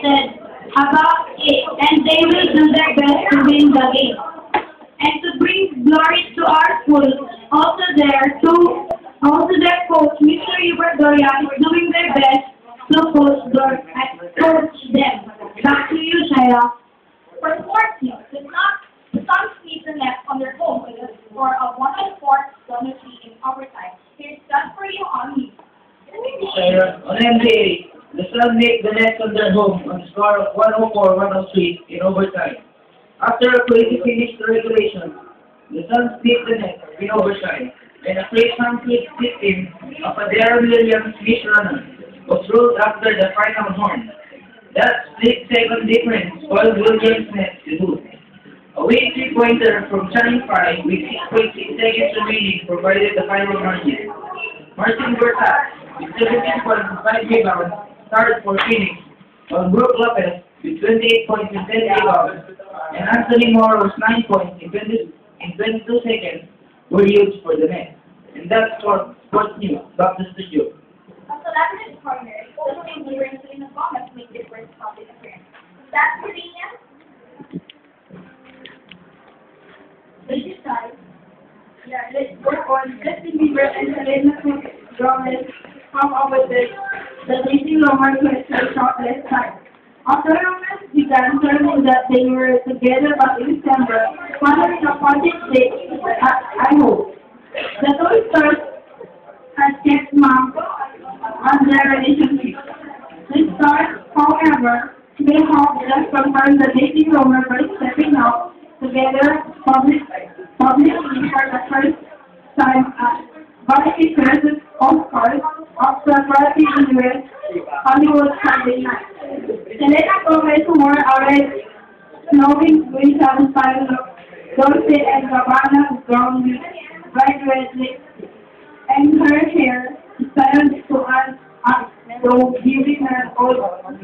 excited about it, and they will do their best to win the game. And to bring glory to our school, also their two, also their coach, Mr. Hubert Dorian, is doing their best to coach, Dor- uh, coach them. Back to you, Shaira. For sports teams, did not some squeeze the net on their home with a score of 104 103 in overtime. Here's that for you on me. Sharon, on NBA, the Suns make the Nets on their home on the score of 104-103 in overtime. After a crazy finish to regulation, the Suns beat the Nets in overtime, and a great conflict victim of a Deron Williams miss runner was ruled after the final horn. That split-second difference spoiled Williams' Nets debut. A weak three-pointer from Channing Frye with 6.6 seconds remaining provided the final margin. Martin Gortat with 17 points and 5 rebounds started for Phoenix, while Brook Lopez with 28 points and 10 rebounds, and Anthony Morrow's 9 points in 20, in 22 seconds were used for the Nets. And that's for sports news. Back to studio. A corner, the same leader in Selena Gomez made their first public appearance. That's for the This side. Yeah, let's work on Justin Bieber and Selena Gomez come up with this. The Daisy Roman question shot last time. After romance began turning that they were together back in December, following a party date at Idaho. The two stars had kept mum on their relationship. The stars, however, may have just confirmed the Daisy Roman by stepping out together public, publicly for the first time at Variety Crosses Oscars of the Variety US Hollywood Sunday night. Selena Gomez wore a red snowing winter style Dolce and Gabbana gown with bright red lipstick, and her hair styled to an art, so giving her old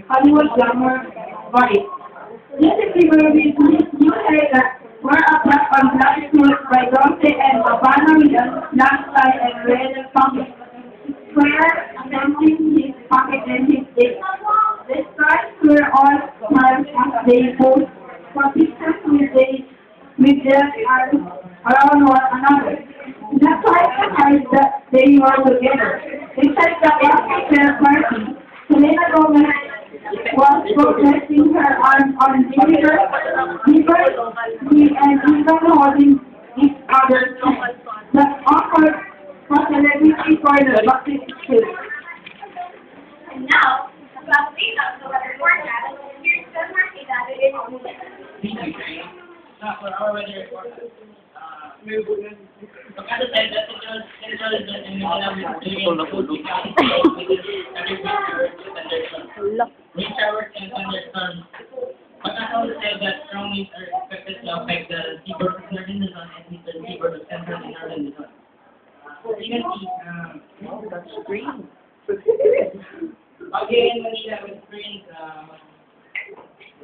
Hollywood glamour vibe. Justin Bieber with his new haircut wore a black on black suit by Dolce and Gabbana they pictures with, they, with their arms around one another. That's why surprised that they were together. Inside the after party, Selena Gomez was protecting her arms on Bieber, Bieber, and even holding each other's hands. The awkward celebrity for the bucket. And now, about three of the weather forecast, here's the Marquita in you, Shane. Now for our weather forecast. Uh, Pagkada tayo, dati central is in Manila with doing food becoming with every winter thunderstorms. And thunderstorms. Pagkakaulit tayo that strong winds are expected to affect the seaboard of northern Luzon and eastern seaboard of central and northern Luzon. As you um, That's green. pag Manila with rains, uh,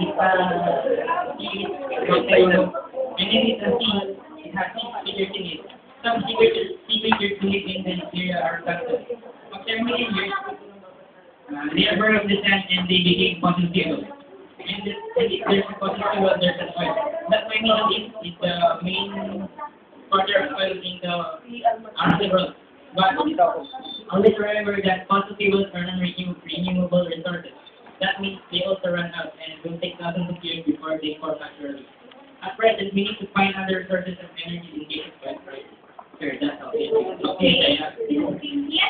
is is it's a sea. It has figures in. Some figures, sea figures in the area are custom. After many years, uh, they are born of the sand and they became fuels. And this, there's a fuel, there's an oil. That's why Middle East is the main quarter of oil in the the world. But always remember that fossil fuels are non-renewable resources. That means they also run out and will take thousands of years before they form naturally. At present, we need to find other sources of energy in case of wet Sure, that's all. Okay, Jaya. Yes,